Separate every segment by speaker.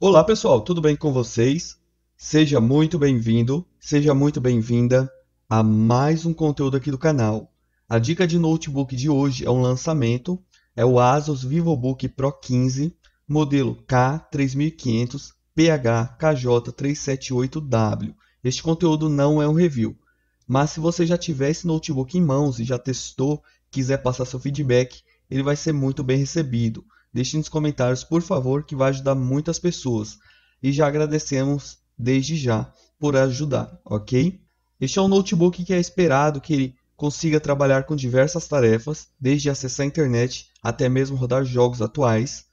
Speaker 1: Olá pessoal, tudo bem com vocês? Seja muito bem-vindo, seja muito bem-vinda a mais um conteúdo aqui do canal. A dica de notebook de hoje é um lançamento, é o Asus VivoBook Pro 15, modelo K3500 PH-KJ378W. Este conteúdo não é um review, mas se você já tiver esse notebook em mãos e já testou, quiser passar seu feedback, ele vai ser muito bem recebido. Deixe nos comentários, por favor, que vai ajudar muitas pessoas. E já agradecemos desde já por ajudar, ok? Este é um notebook que é esperado que ele consiga trabalhar com diversas tarefas, desde acessar a internet até mesmo rodar jogos atuais.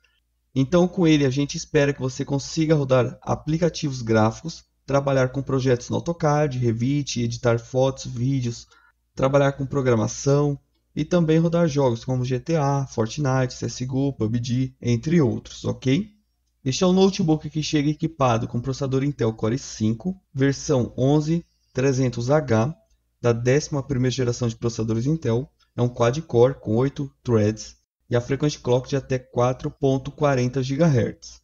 Speaker 1: Então, com ele, a gente espera que você consiga rodar aplicativos gráficos, trabalhar com projetos no AutoCAD, Revit, editar fotos, vídeos, trabalhar com programação, e também rodar jogos como GTA, Fortnite, CSGO, PUBG, entre outros, ok? Este é um notebook que chega equipado com processador Intel Core i5, versão 11300H, da 11ª geração de processadores Intel, é um quad-core com 8 threads e a frequência de clock de até 4.40 GHz.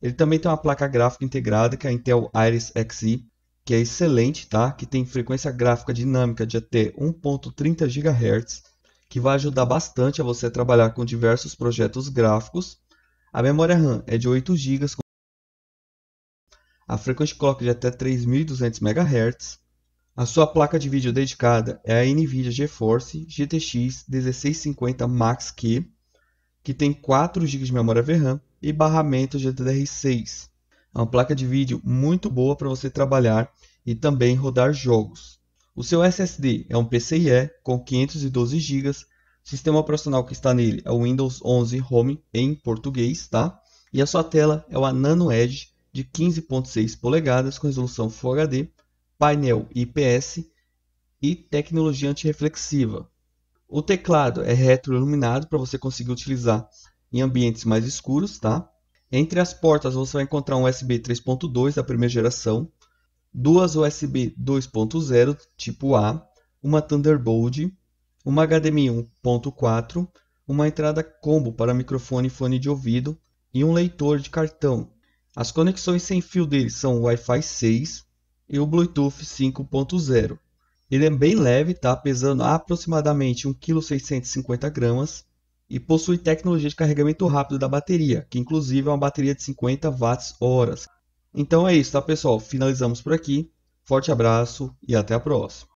Speaker 1: Ele também tem uma placa gráfica integrada, que é a Intel Iris Xe, que é excelente, tá? que tem frequência gráfica dinâmica de até 1.30 GHz que vai ajudar bastante a você trabalhar com diversos projetos gráficos. A memória RAM é de 8 GB, a frequência clock de até 3200 MHz. A sua placa de vídeo dedicada é a NVIDIA GeForce GTX 1650 Max-Q, que tem 4 GB de memória VRAM e barramento GDDR6. É uma placa de vídeo muito boa para você trabalhar e também rodar jogos. O seu SSD é um PCIe com 512 GB. Sistema operacional que está nele é o Windows 11 Home em português, tá? E a sua tela é o Nano Edge de 15.6 polegadas com resolução Full HD, painel IPS e tecnologia antirreflexiva. O teclado é retroiluminado para você conseguir utilizar em ambientes mais escuros, tá? Entre as portas você vai encontrar um USB 3.2 da primeira geração, duas USB 2.0 tipo A, uma Thunderbolt, uma HDMI 1.4, uma entrada combo para microfone e fone de ouvido e um leitor de cartão. As conexões sem fio dele são o Wi-Fi 6 e o Bluetooth 5.0. Ele é bem leve, tá? pesando aproximadamente 1,650 kg e possui tecnologia de carregamento rápido da bateria, que inclusive é uma bateria de 50 watts-horas. Então é isso, tá pessoal? Finalizamos por aqui. Forte abraço e até a próxima.